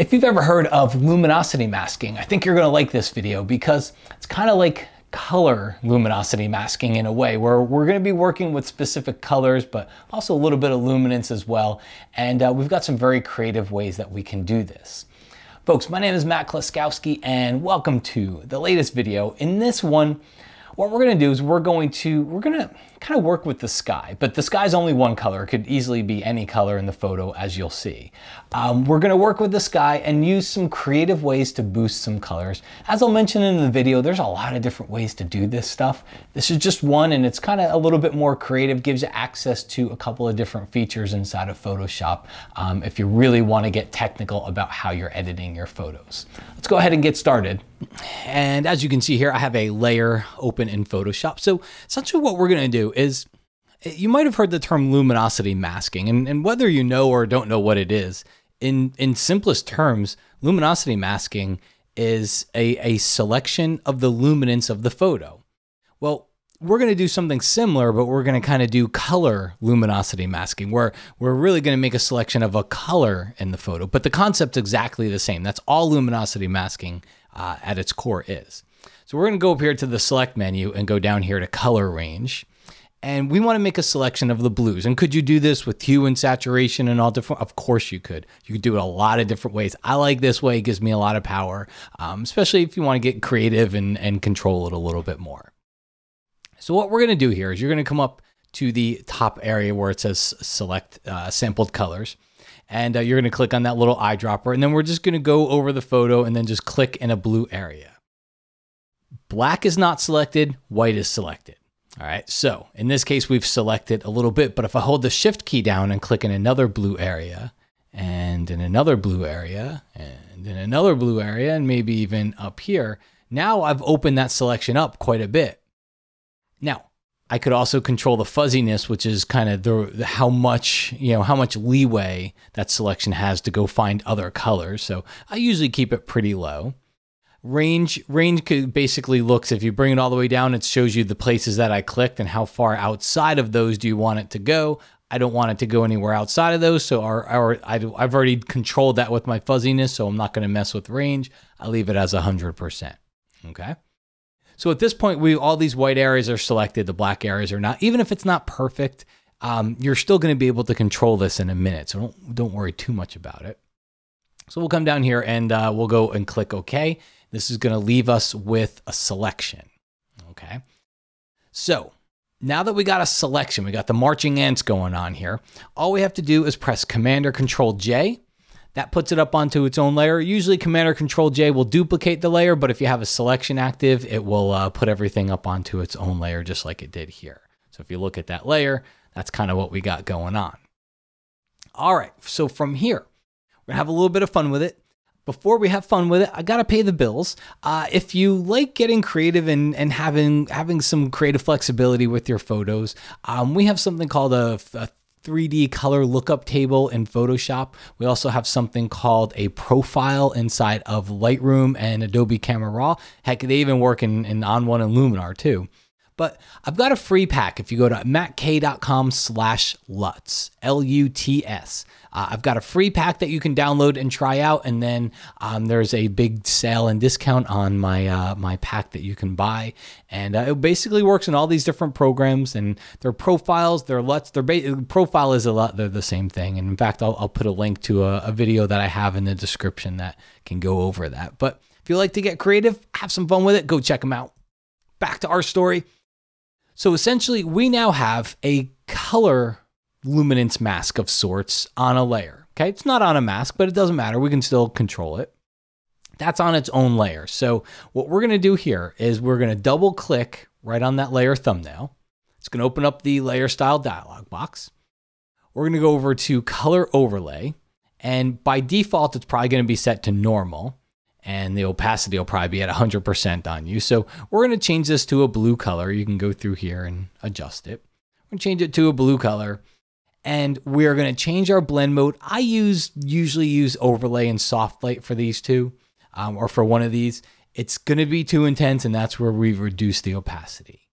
If you've ever heard of luminosity masking, I think you're gonna like this video because it's kind of like color luminosity masking in a way where we're going to be working with specific colors but also a little bit of luminance as well. And uh, we've got some very creative ways that we can do this. Folks my name is matt kloskowski and welcome to the latest video. In this one what we're going to do is we're going to we're going to kind of work with the sky, but the sky's only one color. It could easily be any color in the photo as you'll see. Um, we're gonna work with the sky and use some creative ways to boost some colors. As I'll mention in the video, there's a lot of different ways to do this stuff. This is just one and it's kind of a little bit more creative, gives you access to a couple of different features inside of Photoshop um, if you really wanna get technical about how you're editing your photos. Let's go ahead and get started. And as you can see here, I have a layer open in Photoshop. So essentially what we're gonna do is you might have heard the term luminosity masking, and, and whether you know or don't know what it is, in, in simplest terms, luminosity masking is a, a selection of the luminance of the photo. Well, we're going to do something similar, but we're going to kind of do color luminosity masking, where we're really going to make a selection of a color in the photo. But the concept's exactly the same. That's all luminosity masking uh, at its core is. So we're going to go up here to the select menu and go down here to color range and we want to make a selection of the blues. And could you do this with hue and saturation and all different? Of course you could. You could do it a lot of different ways. I like this way; it gives me a lot of power, um, especially if you want to get creative and and control it a little bit more. So what we're going to do here is you're going to come up to the top area where it says select uh, sampled colors. And uh, you're going to click on that little eyedropper. And then we're just going to go over the photo and then just click in a blue area. Black is not selected, white is selected. All right, so in this case, we've selected a little bit, but if I hold the shift key down and click in another blue area, and in another blue area, and in another blue area, and maybe even up here, now I've opened that selection up quite a bit. Now, I could also control the fuzziness, which is kind of the, how much, you know, how much leeway that selection has to go find other colors. So I usually keep it pretty low. Range range basically looks if you bring it all the way down it shows you the places that i clicked and how far outside of those do you want it to go. I don't want it to go anywhere outside of those so our, our I, i've already controlled that with my fuzziness so i'm not going to mess with range. I leave it as 100% okay so at this point we all these white areas are selected the black areas are not even if it's not perfect um, you're still going to be able to control this in a minute so don't don't worry too much about it so we'll come down here and uh, we'll go and click OK. This is going to leave us with a selection. Okay. So now that we got a selection, we got the marching ants going on here. All we have to do is press Command or Control J. That puts it up onto its own layer. Usually Command or Control J will duplicate the layer, but if you have a selection active, it will uh, put everything up onto its own layer just like it did here. So if you look at that layer, that's kind of what we got going on. All right, so from here, we're gonna have a little bit of fun with it before we have fun with it, I gotta pay the bills. Uh, if you like getting creative and, and having having some creative flexibility with your photos, um, we have something called a, a 3D color lookup table in Photoshop. We also have something called a profile inside of Lightroom and Adobe Camera Raw. Heck, they even work in, in ON1 and Luminar too. But I've got a free pack if you go to mattkcom slash LUTS, L-U-T-S. Uh, I've got a free pack that you can download and try out, and then um, there's a big sale and discount on my uh, my pack that you can buy, and uh, it basically works in all these different programs and their profiles, their LUTs, their profile is a lot. They're the same thing, and in fact, I'll, I'll put a link to a, a video that I have in the description that can go over that. But if you like to get creative, have some fun with it, go check them out. Back to our story. So essentially, we now have a color luminance mask of sorts on a layer. Okay, it's not on a mask, but it doesn't matter. We can still control it. That's on its own layer. So what we're going to do here is we're going to double click right on that layer thumbnail. It's going to open up the layer style dialog box. We're going to go over to color overlay. And by default, it's probably going to be set to normal and the opacity will probably be at 100% on you. So we're going to change this to a blue color. You can go through here and adjust it. We're going to change it to a blue color and we're going to change our blend mode. I use usually use overlay and soft light for these two um, or for one of these. It's going to be too intense and that's where we reduce the opacity.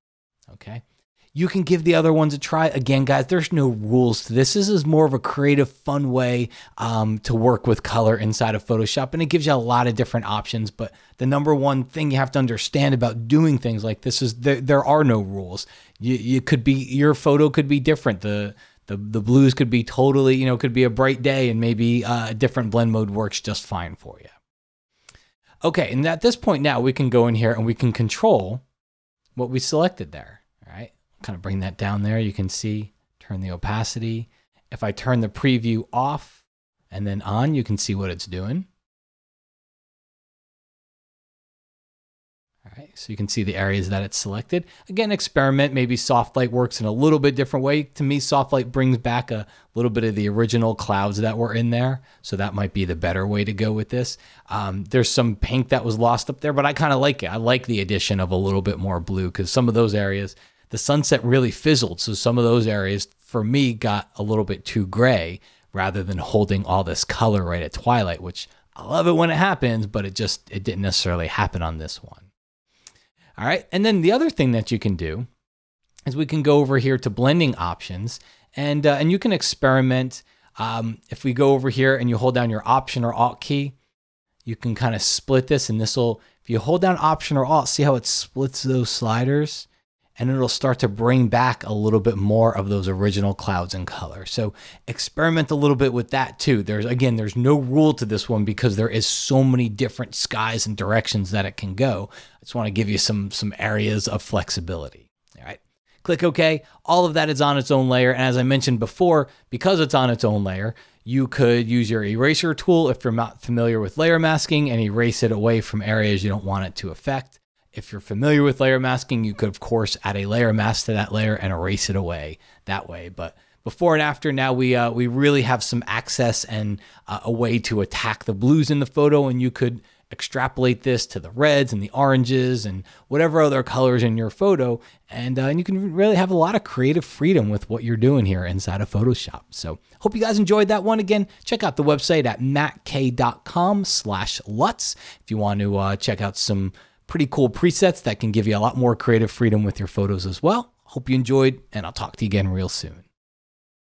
Okay. you can give the other ones a try. Again, guys, there's no rules to this. This is more of a creative, fun way um, to work with color inside of Photoshop, and it gives you a lot of different options. But the number one thing you have to understand about doing things like this is there, there are no rules. You, you could be your photo could be different. The the the blues could be totally, you know, could be a bright day, and maybe uh, a different blend mode works just fine for you. Okay, and at this point now we can go in here and we can control what we selected there right? kind of bring that down there. You can see, turn the opacity. If I turn the preview off and then on, you can see what it's doing. Right, so you can see the areas that it's selected. Again, experiment, maybe soft light works in a little bit different way. To me, soft light brings back a little bit of the original clouds that were in there. So that might be the better way to go with this. Um, there's some pink that was lost up there, but I kind of like it. I like the addition of a little bit more blue because some of those areas, the sunset really fizzled. So some of those areas for me got a little bit too gray rather than holding all this color right at twilight, which I love it when it happens, but it just it didn't necessarily happen on this one. All right. And then the other thing that you can do is we can go over here to blending options and uh, and you can experiment. Um, if we go over here and you hold down your option or alt key, you can kind of split this and this will, if you hold down option or alt, see how it splits those sliders? And it'll start to bring back a little bit more of those original clouds and color. So experiment a little bit with that too. There's again, there's no rule to this one because there is so many different skies and directions that it can go. I just want to give you some some areas of flexibility. All right. Click OK. All of that is on its own layer. And as I mentioned before, because it's on its own layer, you could use your eraser tool if you're not familiar with layer masking and erase it away from areas you don't want it to affect. If you're familiar with layer masking, you could, of course, add a layer mask to that layer and erase it away that way. But before and after, now we uh, we really have some access and uh, a way to attack the blues in the photo, and you could extrapolate this to the reds and the oranges and whatever other colors in your photo, and, uh, and you can really have a lot of creative freedom with what you're doing here inside of Photoshop. So hope you guys enjoyed that one. Again, check out the website at mattk.com slash if you want to uh, check out some pretty cool presets that can give you a lot more creative freedom with your photos as well. Hope you enjoyed, and I'll talk to you again real soon.